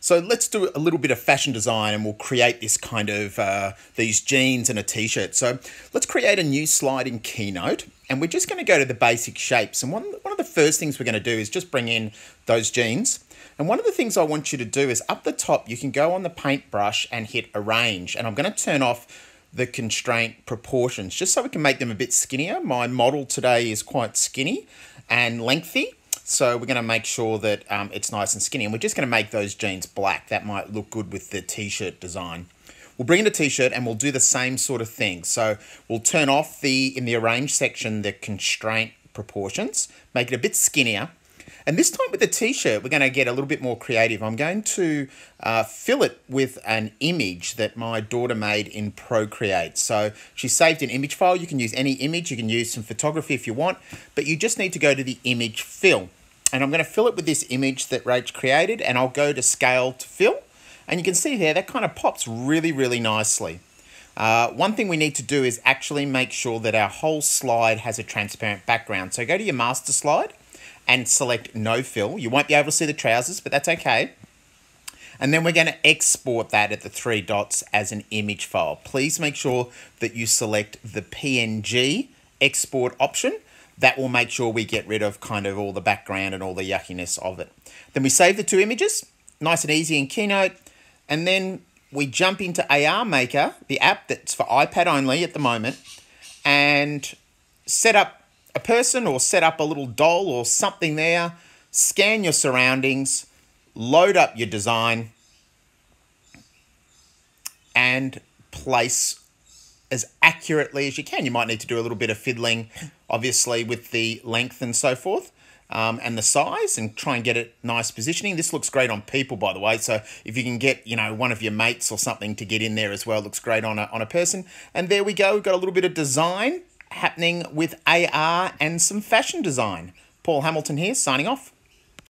So let's do a little bit of fashion design and we'll create this kind of, uh, these jeans and a t-shirt. So let's create a new slide in Keynote and we're just going to go to the basic shapes. And one, one of the first things we're going to do is just bring in those jeans. And one of the things I want you to do is up the top, you can go on the paintbrush and hit arrange. And I'm going to turn off the constraint proportions just so we can make them a bit skinnier. My model today is quite skinny and lengthy. So we're going to make sure that um, it's nice and skinny. And we're just going to make those jeans black. That might look good with the t-shirt design. We'll bring in a t-shirt and we'll do the same sort of thing. So we'll turn off the, in the arrange section, the constraint proportions, make it a bit skinnier. And this time with the t-shirt, we're going to get a little bit more creative. I'm going to uh, fill it with an image that my daughter made in Procreate. So she saved an image file. You can use any image. You can use some photography if you want, but you just need to go to the image fill. And I'm going to fill it with this image that Rach created, and I'll go to scale to fill. And you can see there, that kind of pops really, really nicely. Uh, one thing we need to do is actually make sure that our whole slide has a transparent background. So go to your master slide and select no fill. You won't be able to see the trousers, but that's okay. And then we're going to export that at the three dots as an image file. Please make sure that you select the PNG export option. That will make sure we get rid of kind of all the background and all the yuckiness of it. Then we save the two images, nice and easy in Keynote. And then we jump into ARMakr, the app that's for iPad only at the moment, and set up a person or set up a little doll or something there, scan your surroundings, load up your design, and place as accurately as you can. You might need to do a little bit of fiddling, obviously, with the length and so forth. Um, and the size and try and get it nice positioning. This looks great on people, by the way. So if you can get, you know, one of your mates or something to get in there as well, looks great on a, on a person. And there we go. We've got a little bit of design happening with AR and some fashion design. Paul Hamilton here, signing off.